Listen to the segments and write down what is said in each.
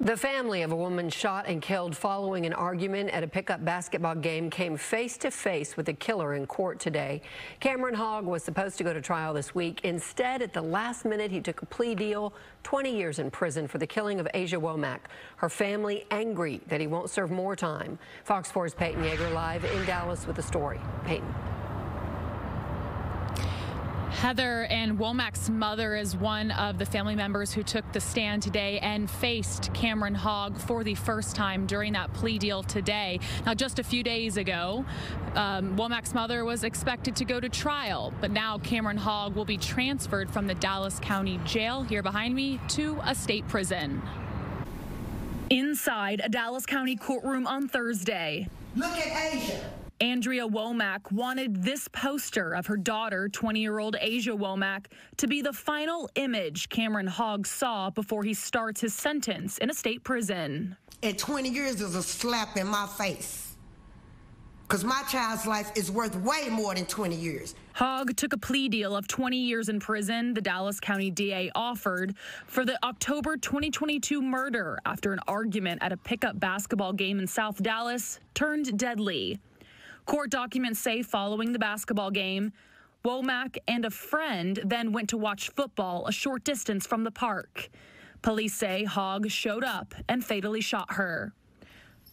The family of a woman shot and killed following an argument at a pickup basketball game came face to face with the killer in court today. Cameron Hogg was supposed to go to trial this week. Instead, at the last minute, he took a plea deal, 20 years in prison for the killing of Asia Womack. Her family angry that he won't serve more time. Fox 4's Peyton Yeager live in Dallas with the story. Peyton. Heather and Womack's mother is one of the family members who took the stand today and faced Cameron Hogg for the first time during that plea deal today. Now, just a few days ago, um, Womack's mother was expected to go to trial, but now Cameron Hogg will be transferred from the Dallas County Jail here behind me to a state prison. Inside a Dallas County courtroom on Thursday. Look at Asia. Andrea Womack wanted this poster of her daughter, 20 year old Asia Womack, to be the final image Cameron Hogg saw before he starts his sentence in a state prison. And 20 years is a slap in my face. Because my child's life is worth way more than 20 years. Hogg took a plea deal of 20 years in prison, the Dallas County DA offered, for the October 2022 murder after an argument at a pickup basketball game in South Dallas turned deadly. Court documents say following the basketball game, Womack and a friend then went to watch football a short distance from the park. Police say Hogg showed up and fatally shot her.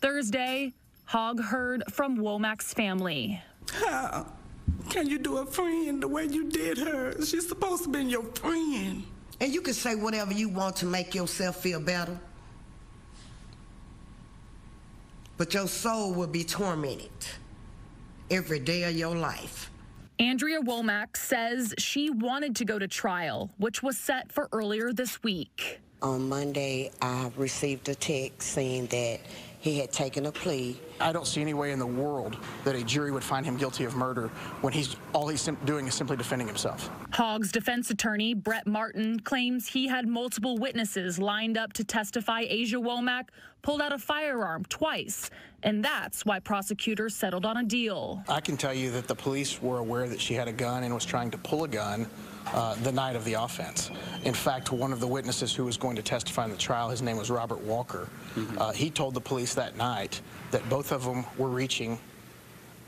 Thursday, Hogg heard from Womack's family. How can you do a friend the way you did her? She's supposed to be your friend. And you can say whatever you want to make yourself feel better. But your soul will be tormented every day of your life. Andrea Womack says she wanted to go to trial, which was set for earlier this week. On Monday, I received a text saying that he had taken a plea. I don't see any way in the world that a jury would find him guilty of murder when he's all he's doing is simply defending himself. Hogg's defense attorney, Brett Martin, claims he had multiple witnesses lined up to testify Asia Womack pulled out a firearm twice, and that's why prosecutors settled on a deal. I can tell you that the police were aware that she had a gun and was trying to pull a gun uh, the night of the offense. In fact, one of the witnesses who was going to testify in the trial, his name was Robert Walker, mm -hmm. uh, he told the police that night that both of them were reaching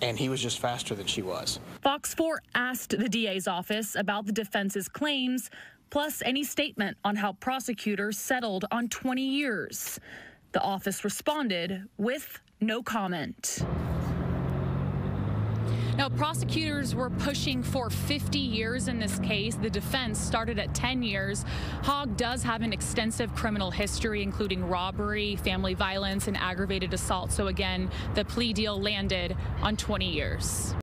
and he was just faster than she was. Fox 4 asked the DA's office about the defense's claims, plus any statement on how prosecutors settled on 20 years. The office responded with no comment. Now, prosecutors were pushing for 50 years in this case. The defense started at 10 years. Hogg does have an extensive criminal history, including robbery, family violence, and aggravated assault. So, again, the plea deal landed on 20 years.